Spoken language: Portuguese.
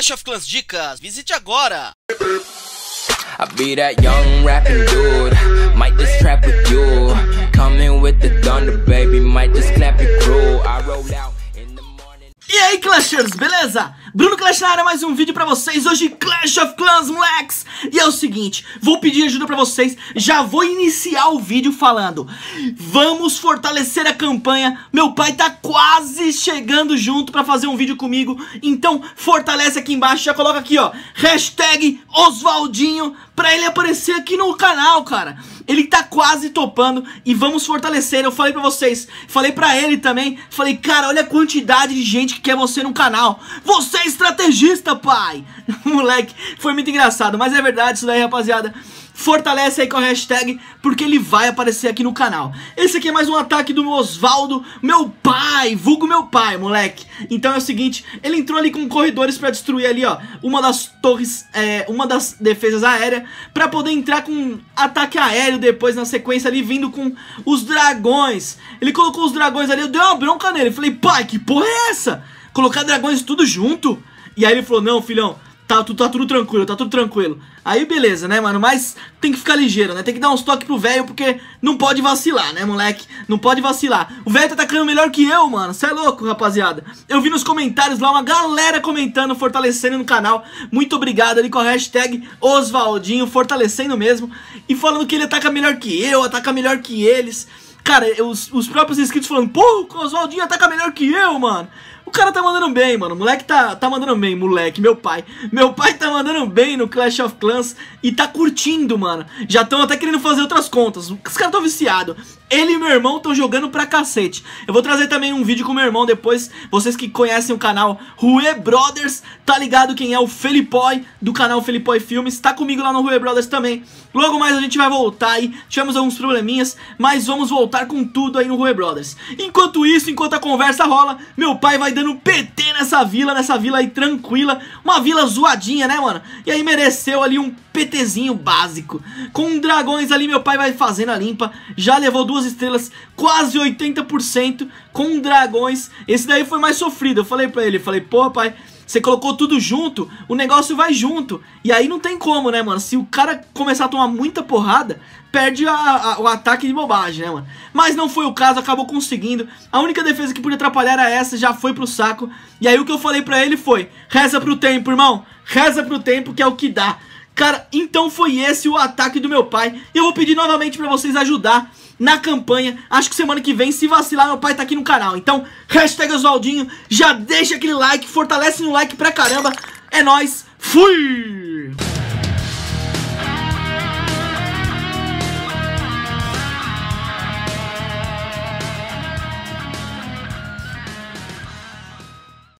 Clash of Clans Dicas, visite agora! I be that young rapping dude, might just trap with you. Coming with the thunder, baby, might just clap it cruel. I roll out in the morning. E aí Clashers, beleza? Bruno Clash na área, mais um vídeo pra vocês, hoje Clash of Clans, moleques! E é o seguinte, vou pedir ajuda pra vocês, já vou iniciar o vídeo falando Vamos fortalecer a campanha, meu pai tá quase chegando junto pra fazer um vídeo comigo. Então fortalece aqui embaixo, já coloca aqui ó, hashtag Oswaldinho Pra ele aparecer aqui no canal, cara ele tá quase topando e vamos fortalecer. Eu falei pra vocês, falei pra ele também. Falei, cara, olha a quantidade de gente que quer você no canal. Você é estrategista, pai! Moleque, foi muito engraçado, mas é verdade isso daí, rapaziada. Fortalece aí com a hashtag, porque ele vai aparecer aqui no canal. Esse aqui é mais um ataque do Osvaldo, meu pai, vulgo meu pai, moleque. Então é o seguinte, ele entrou ali com corredores pra destruir ali, ó, uma das torres, é, uma das defesas aéreas, pra poder entrar com ataque aéreo depois na sequência ali, vindo com os dragões. Ele colocou os dragões ali, eu dei uma bronca nele, falei, pai, que porra é essa? Colocar dragões tudo junto? E aí ele falou, não, filhão, tá, tá tudo tranquilo, tá tudo tranquilo. Aí beleza, né, mano? Mas tem que ficar ligeiro, né? Tem que dar uns toques pro velho, porque não pode vacilar, né, moleque? Não pode vacilar. O velho tá atacando melhor que eu, mano. Cê é louco, rapaziada. Eu vi nos comentários lá uma galera comentando, fortalecendo no canal. Muito obrigado ali com a hashtag Oswaldinho, fortalecendo mesmo. E falando que ele ataca melhor que eu, ataca melhor que eles. Cara, os, os próprios inscritos falando, pô, o Oswaldinho ataca melhor que eu, mano. O cara tá mandando bem, mano. O moleque tá, tá mandando bem, moleque. Meu pai. Meu pai tá mandando bem no Clash of Clans e tá curtindo, mano. Já estão até querendo fazer outras contas. Os caras tão viciados. Ele e meu irmão estão jogando pra cacete. Eu vou trazer também um vídeo com meu irmão depois. Vocês que conhecem o canal Rue Brothers, tá ligado quem é o Felipói do canal Felipói Filmes. Tá comigo lá no Rue Brothers também. Logo mais a gente vai voltar aí. Tivemos alguns probleminhas, mas vamos voltar com tudo aí no Rue Brothers. Enquanto isso, enquanto a conversa rola, meu pai vai dando PT nessa vila, nessa vila aí tranquila. Uma vila zoadinha, né, mano? E aí mereceu ali um PTzinho básico. Com dragões ali, meu pai vai fazendo a limpa. Já levou duas estrelas, quase 80% com dragões. Esse daí foi mais sofrido. Eu falei pra ele, falei, porra, pai, você colocou tudo junto, o negócio vai junto. E aí não tem como, né, mano? Se o cara começar a tomar muita porrada, perde a, a, o ataque de bobagem, né, mano? Mas não foi o caso, acabou conseguindo. A única defesa que podia atrapalhar era essa, já foi pro saco. E aí o que eu falei pra ele foi, reza pro tempo, irmão. Reza pro tempo que é o que dá. Cara, então foi esse o ataque do meu pai. E eu vou pedir novamente pra vocês ajudar na campanha. Acho que semana que vem, se vacilar, meu pai tá aqui no canal. Então, hashtag Oswaldinho, já deixa aquele like, fortalece no like pra caramba. É nóis, fui!